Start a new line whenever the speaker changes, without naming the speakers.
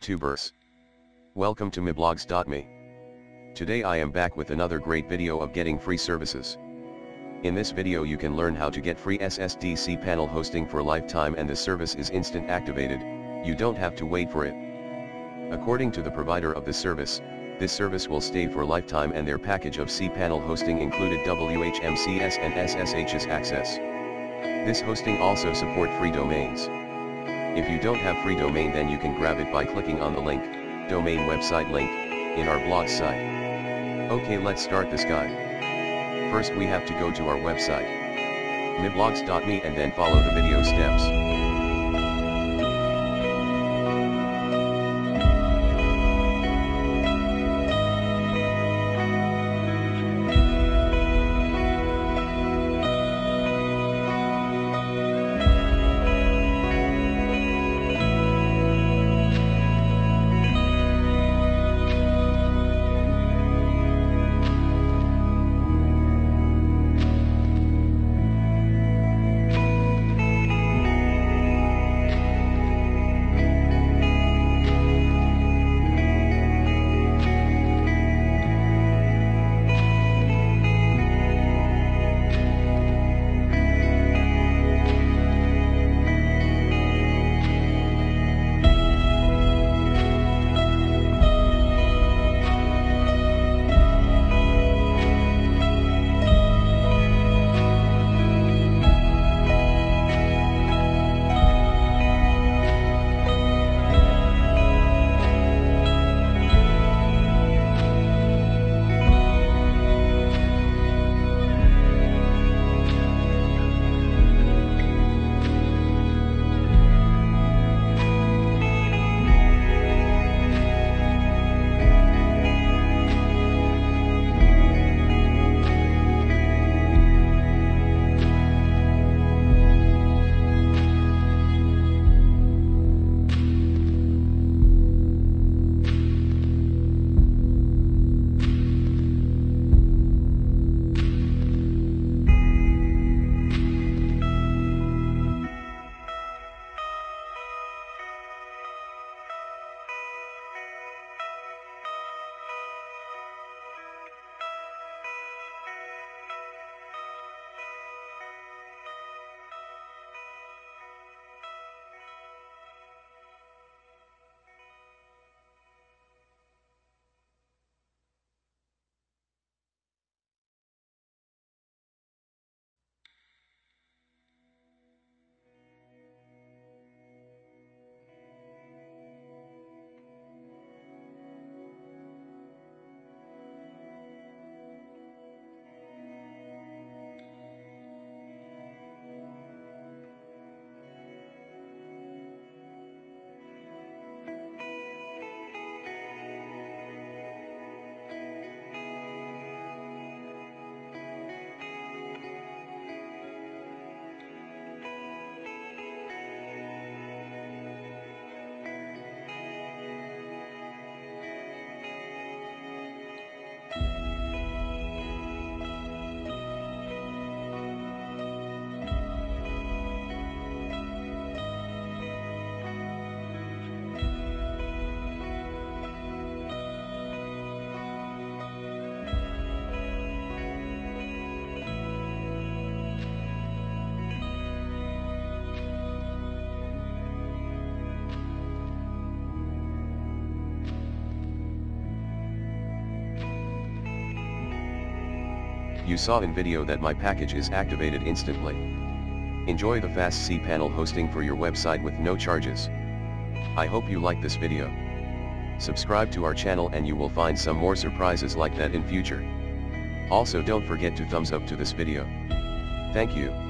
YouTubers. Welcome to myblogs.me. Today I am back with another great video of getting free services. In this video you can learn how to get free SSD cPanel hosting for lifetime and the service is instant activated, you don't have to wait for it. According to the provider of the service, this service will stay for lifetime and their package of cPanel hosting included WHMCS and SSH's access. This hosting also support free domains. If you don't have free domain then you can grab it by clicking on the link, domain website link, in our blog site. Okay let's start this guide. First we have to go to our website, myblogs.me and then follow the video steps. You saw in video that my package is activated instantly. Enjoy the fast cPanel hosting for your website with no charges. I hope you like this video. Subscribe to our channel and you will find some more surprises like that in future. Also don't forget to thumbs up to this video. Thank you.